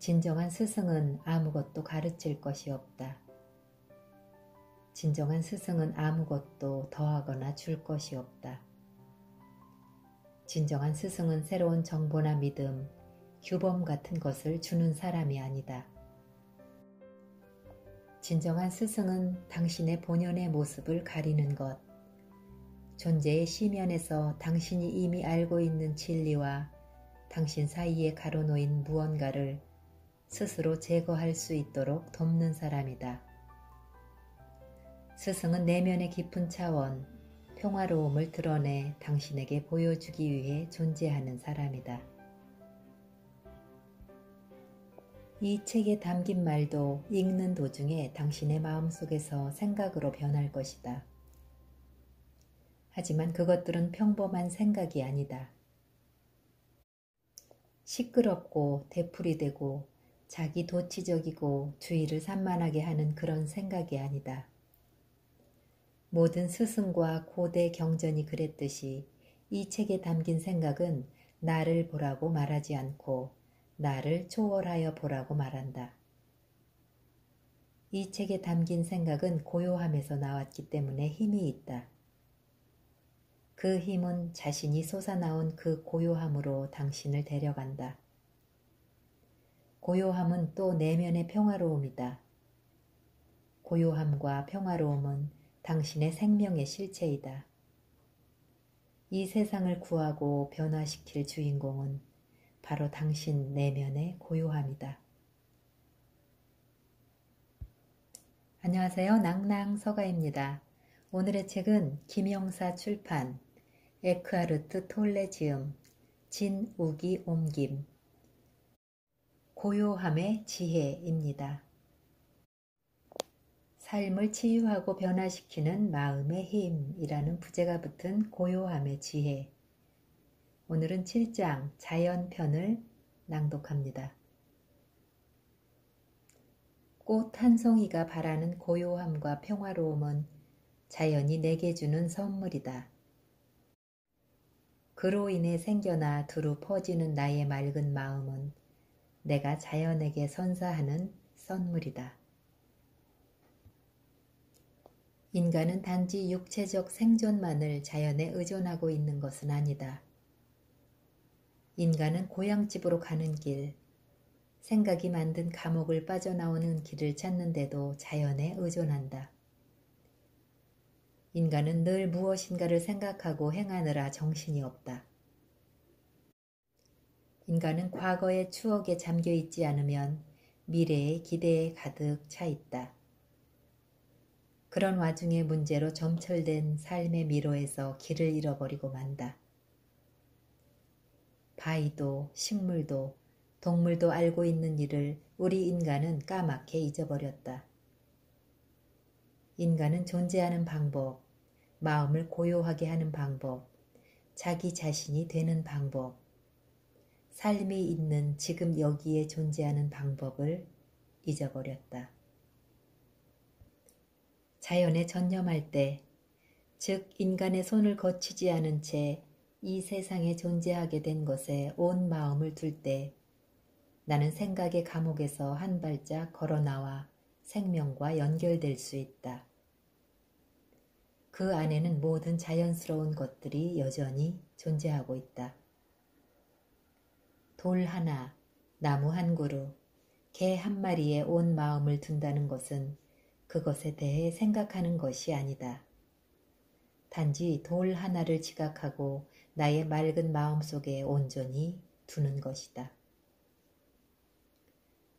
진정한 스승은 아무것도 가르칠 것이 없다. 진정한 스승은 아무것도 더하거나 줄 것이 없다. 진정한 스승은 새로운 정보나 믿음, 규범 같은 것을 주는 사람이 아니다. 진정한 스승은 당신의 본연의 모습을 가리는 것, 존재의 시면에서 당신이 이미 알고 있는 진리와 당신 사이에 가로놓인 무언가를 스스로 제거할 수 있도록 돕는 사람이다. 스승은 내면의 깊은 차원, 평화로움을 드러내 당신에게 보여주기 위해 존재하는 사람이다. 이 책에 담긴 말도 읽는 도중에 당신의 마음속에서 생각으로 변할 것이다. 하지만 그것들은 평범한 생각이 아니다. 시끄럽고 되풀이되고 자기 도치적이고 주의를 산만하게 하는 그런 생각이 아니다. 모든 스승과 고대 경전이 그랬듯이 이 책에 담긴 생각은 나를 보라고 말하지 않고 나를 초월하여 보라고 말한다. 이 책에 담긴 생각은 고요함에서 나왔기 때문에 힘이 있다. 그 힘은 자신이 솟아나온 그 고요함으로 당신을 데려간다. 고요함은 또 내면의 평화로움이다. 고요함과 평화로움은 당신의 생명의 실체이다. 이 세상을 구하고 변화시킬 주인공은 바로 당신 내면의 고요함이다. 안녕하세요. 낭낭 서가입니다. 오늘의 책은 김영사 출판 에크하르트 톨레 지음 진우기 옮김 고요함의 지혜입니다. 삶을 치유하고 변화시키는 마음의 힘이라는 부제가 붙은 고요함의 지혜. 오늘은 7장 자연편을 낭독합니다. 꽃 한 송이가 바라는 고요함과 평화로움은 자연이 내게 주는 선물이다. 그로 인해 생겨나 두루 퍼지는 나의 맑은 마음은 내가 자연에게 선사하는 선물이다. 인간은 단지 육체적 생존만을 자연에 의존하고 있는 것은 아니다. 인간은 고향집으로 가는 길, 생각이 만든 감옥을 빠져나오는 길을 찾는데도 자연에 의존한다. 인간은 늘 무엇인가를 생각하고 행하느라 정신이 없다. 인간은 과거의 추억에 잠겨 있지 않으면 미래의 기대에 가득 차 있다. 그런 와중에 문제로 점철된 삶의 미로에서 길을 잃어버리고 만다. 바위도 식물도 동물도 알고 있는 일을 우리 인간은 까맣게 잊어버렸다. 인간은 존재하는 방법, 마음을 고요하게 하는 방법, 자기 자신이 되는 방법, 삶이 있는 지금 여기에 존재하는 방법을 잊어버렸다. 자연에 전념할 때, 즉 인간의 손을 거치지 않은 채 이 세상에 존재하게 된 것에 온 마음을 둘 때 나는 생각의 감옥에서 한 발짝 걸어 나와 생명과 연결될 수 있다. 그 안에는 모든 자연스러운 것들이 여전히 존재하고 있다. 돌 하나, 나무 한 그루, 개 한 마리에 온 마음을 둔다는 것은 그것에 대해 생각하는 것이 아니다. 단지 돌 하나를 지각하고 나의 맑은 마음 속에 온전히 두는 것이다.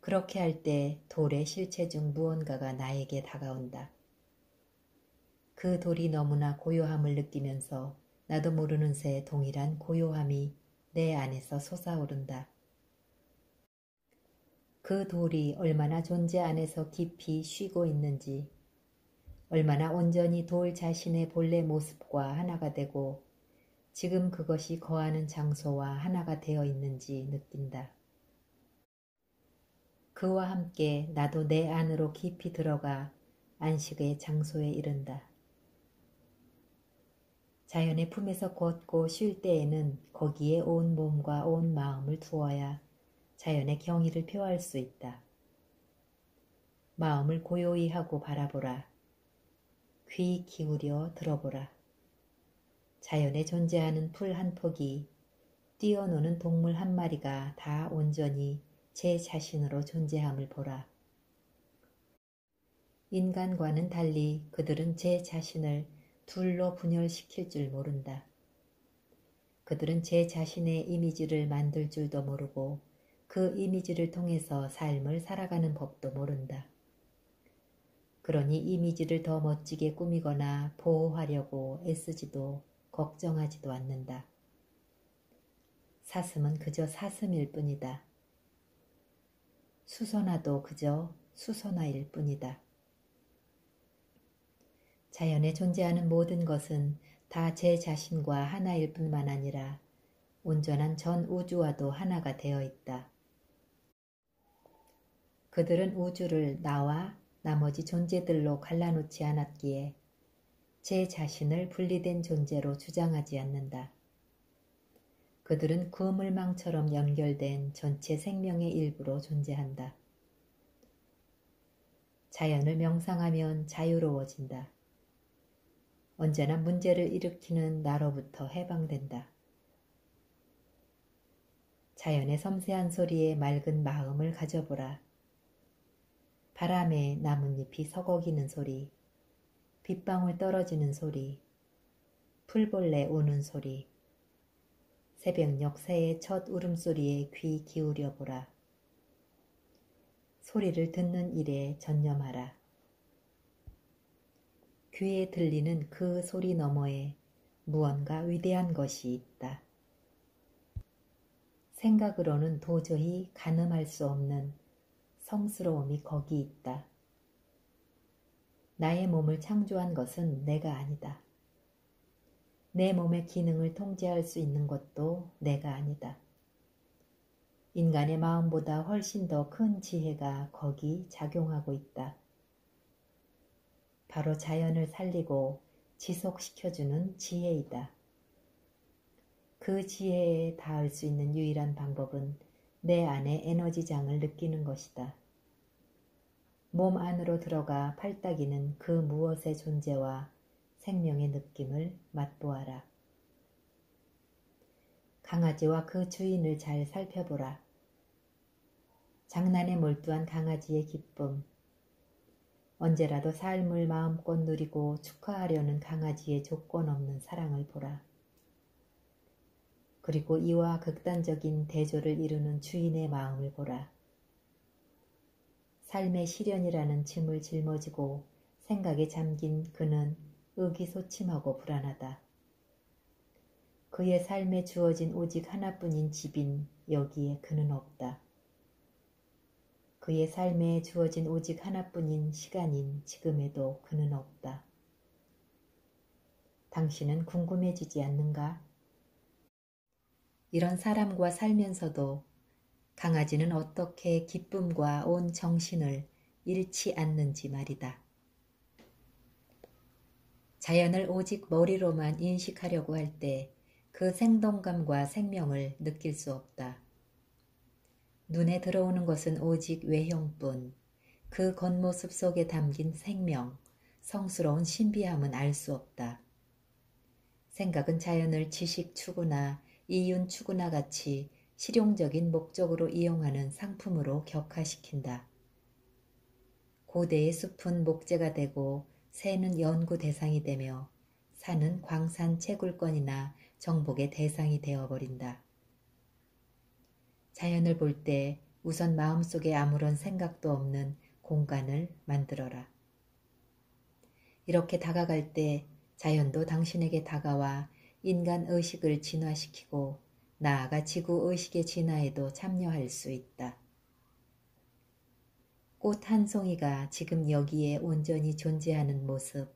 그렇게 할 때 돌의 실체 중 무언가가 나에게 다가온다. 그 돌이 너무나 고요함을 느끼면서 나도 모르는 새 동일한 고요함이 내 안에서 솟아오른다. 그 돌이 얼마나 존재 안에서 깊이 쉬고 있는지, 얼마나 온전히 돌 자신의 본래 모습과 하나가 되고 지금 그것이 거하는 장소와 하나가 되어 있는지 느낀다. 그와 함께 나도 내 안으로 깊이 들어가 안식의 장소에 이른다. 자연의 품에서 걷고 쉴 때에는 거기에 온 몸과 온 마음을 두어야 자연의 경의를 표할 수 있다. 마음을 고요히 하고 바라보라. 귀 기울여 들어보라. 자연에 존재하는 풀 한 폭이 뛰어노는 동물 한 마리가 다 온전히 제 자신으로 존재함을 보라. 인간과는 달리 그들은 제 자신을 둘로 분열시킬 줄 모른다. 그들은 제 자신의 이미지를 만들 줄도 모르고 그 이미지를 통해서 삶을 살아가는 법도 모른다. 그러니 이미지를 더 멋지게 꾸미거나 보호하려고 애쓰지도 걱정하지도 않는다. 사슴은 그저 사슴일 뿐이다. 수선화도 그저 수선화일 뿐이다. 자연에 존재하는 모든 것은 다 제 자신과 하나일 뿐만 아니라 온전한 전 우주와도 하나가 되어 있다. 그들은 우주를 나와 나머지 존재들로 갈라놓지 않았기에 제 자신을 분리된 존재로 주장하지 않는다. 그들은 그물망처럼 연결된 전체 생명의 일부로 존재한다. 자연을 명상하면 자유로워진다. 언제나 문제를 일으키는 나로부터 해방된다. 자연의 섬세한 소리에 맑은 마음을 가져보라. 바람에 나뭇잎이 서거기는 소리, 빗방울 떨어지는 소리, 풀벌레 우는 소리, 새벽녘 새의 첫 울음소리에 귀 기울여 보라. 소리를 듣는 일에 전념하라. 귀에 들리는 그 소리 너머에 무언가 위대한 것이 있다. 생각으로는 도저히 가늠할 수 없는 성스러움이 거기 있다. 나의 몸을 창조한 것은 내가 아니다. 내 몸의 기능을 통제할 수 있는 것도 내가 아니다. 인간의 마음보다 훨씬 더 큰 지혜가 거기 작용하고 있다. 바로 자연을 살리고 지속시켜주는 지혜이다. 그 지혜에 닿을 수 있는 유일한 방법은 내 안의 에너지장을 느끼는 것이다. 몸 안으로 들어가 팔딱이는 그 무엇의 존재와 생명의 느낌을 맛보아라. 강아지와 그 주인을 잘 살펴보라. 장난에 몰두한 강아지의 기쁨, 언제라도 삶을 마음껏 누리고 축하하려는 강아지의 조건 없는 사랑을 보라. 그리고 이와 극단적인 대조를 이루는 주인의 마음을 보라. 삶의 시련이라는 짐을 짊어지고 생각에 잠긴 그는 의기소침하고 불안하다. 그의 삶에 주어진 오직 하나뿐인 집인 여기에 그는 없다. 그의 삶에 주어진 오직 하나뿐인 시간인 지금에도 그는 없다. 당신은 궁금해지지 않는가? 이런 사람과 살면서도 강아지는 어떻게 기쁨과 온 정신을 잃지 않는지 말이다. 자연을 오직 머리로만 인식하려고 할 때 그 생동감과 생명을 느낄 수 없다. 눈에 들어오는 것은 오직 외형뿐 그 겉모습 속에 담긴 생명, 성스러운 신비함은 알 수 없다. 생각은 자연을 지식 추구나 이윤 추구나 같이 실용적인 목적으로 이용하는 상품으로 격화시킨다. 고대의 숲은 목재가 되고 새는 연구 대상이 되며 산은 광산 채굴권이나 정복의 대상이 되어버린다. 자연을 볼 때 우선 마음속에 아무런 생각도 없는 공간을 만들어라. 이렇게 다가갈 때 자연도 당신에게 다가와 인간 의식을 진화시키고 나아가 지구 의식의 진화에도 참여할 수 있다. 꽃 한 송이가 지금 여기에 온전히 존재하는 모습,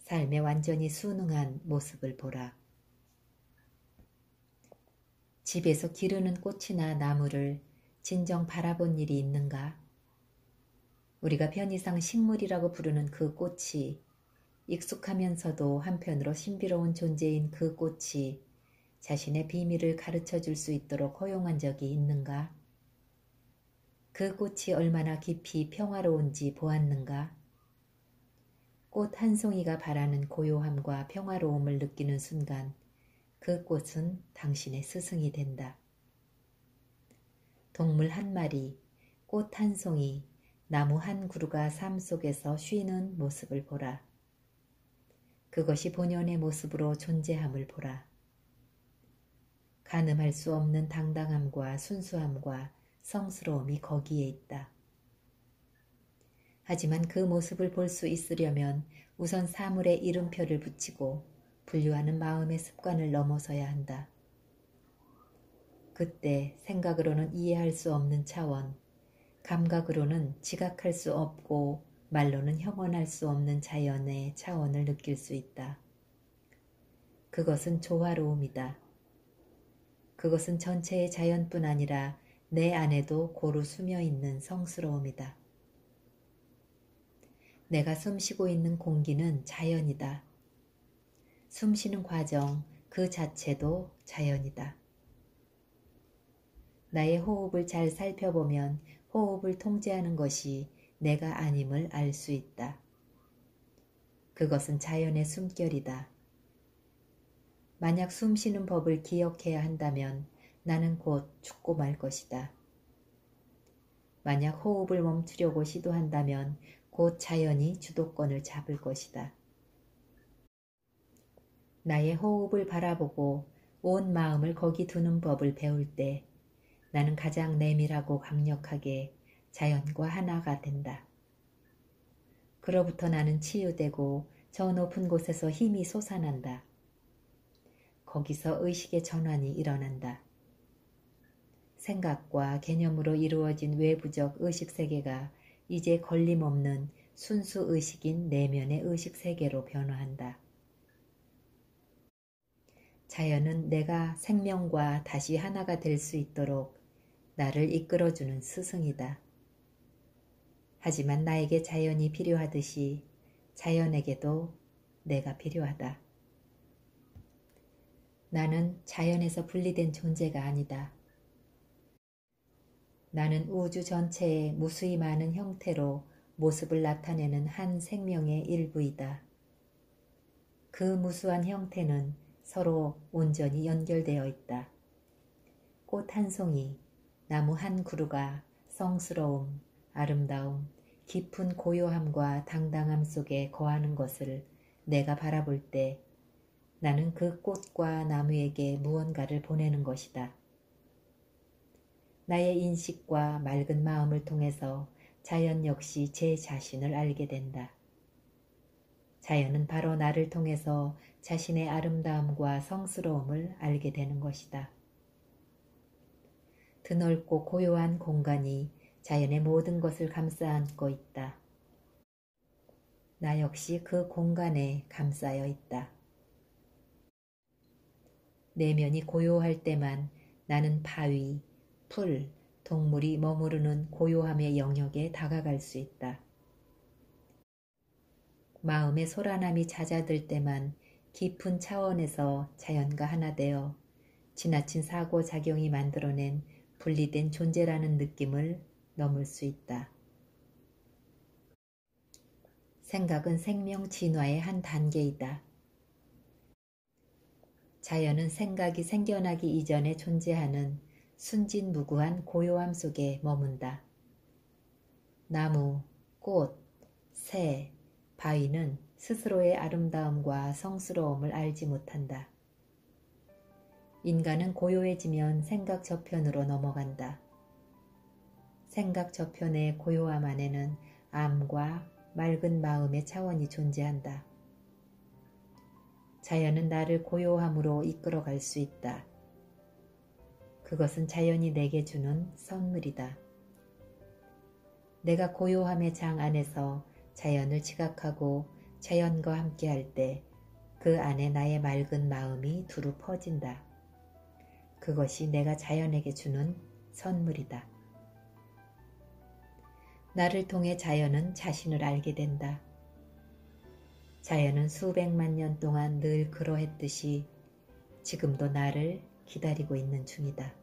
삶에 완전히 순응한 모습을 보라. 집에서 기르는 꽃이나 나무를 진정 바라본 일이 있는가? 우리가 편의상 식물이라고 부르는 그 꽃이 익숙하면서도 한편으로 신비로운 존재인 그 꽃이 자신의 비밀을 가르쳐 줄 수 있도록 허용한 적이 있는가? 그 꽃이 얼마나 깊이 평화로운지 보았는가? 꽃 한 송이가 바라는 고요함과 평화로움을 느끼는 순간 그 꽃은 당신의 스승이 된다. 동물 한 마리, 꽃 한 송이, 나무 한 그루가 삶 속에서 쉬는 모습을 보라. 그것이 본연의 모습으로 존재함을 보라. 가늠할 수 없는 당당함과 순수함과 성스러움이 거기에 있다. 하지만 그 모습을 볼 수 있으려면 우선 사물에 이름표를 붙이고 분류하는 마음의 습관을 넘어서야 한다. 그때 생각으로는 이해할 수 없는 차원, 감각으로는 지각할 수 없고 말로는 형언할 수 없는 자연의 차원을 느낄 수 있다. 그것은 조화로움이다. 그것은 전체의 자연뿐 아니라 내 안에도 고루 숨어 있는 성스러움이다. 내가 숨쉬고 있는 공기는 자연이다. 숨쉬는 과정 그 자체도 자연이다. 나의 호흡을 잘 살펴보면 호흡을 통제하는 것이 내가 아님을 알 수 있다. 그것은 자연의 숨결이다. 만약 숨쉬는 법을 기억해야 한다면 나는 곧 죽고 말 것이다. 만약 호흡을 멈추려고 시도한다면 곧 자연이 주도권을 잡을 것이다. 나의 호흡을 바라보고 온 마음을 거기 두는 법을 배울 때 나는 가장 내밀하고 강력하게 자연과 하나가 된다. 그로부터 나는 치유되고 저 높은 곳에서 힘이 솟아난다. 거기서 의식의 전환이 일어난다. 생각과 개념으로 이루어진 외부적 의식 세계가 이제 걸림없는 순수 의식인 내면의 의식 세계로 변화한다. 자연은 내가 생명과 다시 하나가 될 수 있도록 나를 이끌어주는 스승이다. 하지만 나에게 자연이 필요하듯이 자연에게도 내가 필요하다. 나는 자연에서 분리된 존재가 아니다. 나는 우주 전체의 무수히 많은 형태로 모습을 나타내는 한 생명의 일부이다. 그 무수한 형태는 서로 온전히 연결되어 있다. 꽃 한 송이, 나무 한 그루가 성스러움, 아름다움, 깊은 고요함과 당당함 속에 거하는 것을 내가 바라볼 때 나는 그 꽃과 나무에게 무언가를 보내는 것이다. 나의 인식과 맑은 마음을 통해서 자연 역시 제 자신을 알게 된다. 자연은 바로 나를 통해서 자신의 아름다움과 성스러움을 알게 되는 것이다. 드넓고 고요한 공간이 자연의 모든 것을 감싸 안고 있다. 나 역시 그 공간에 감싸여 있다. 내면이 고요할 때만 나는 바위, 풀, 동물이 머무르는 고요함의 영역에 다가갈 수 있다. 마음의 소란함이 잦아들 때만 깊은 차원에서 자연과 하나 되어 지나친 사고작용이 만들어낸 분리된 존재라는 느낌을 넘을 수 있다. 생각은 생명 진화의 한 단계이다. 자연은 생각이 생겨나기 이전에 존재하는 순진무구한 고요함 속에 머문다. 나무, 꽃, 새, 바위는 스스로의 아름다움과 성스러움을 알지 못한다. 인간은 고요해지면 생각 저편으로 넘어간다. 생각 저편의 고요함 안에는 암과 맑은 마음의 차원이 존재한다. 자연은 나를 고요함으로 이끌어갈 수 있다. 그것은 자연이 내게 주는 선물이다. 내가 고요함의 장 안에서 자연을 지각하고 자연과 함께할 때 그 안에 나의 맑은 마음이 두루 퍼진다. 그것이 내가 자연에게 주는 선물이다. 나를 통해 자연은 자신을 알게 된다. 자연은 수백만 년 동안 늘 그러했듯이 지금도 나를 기다리고 있는 중이다.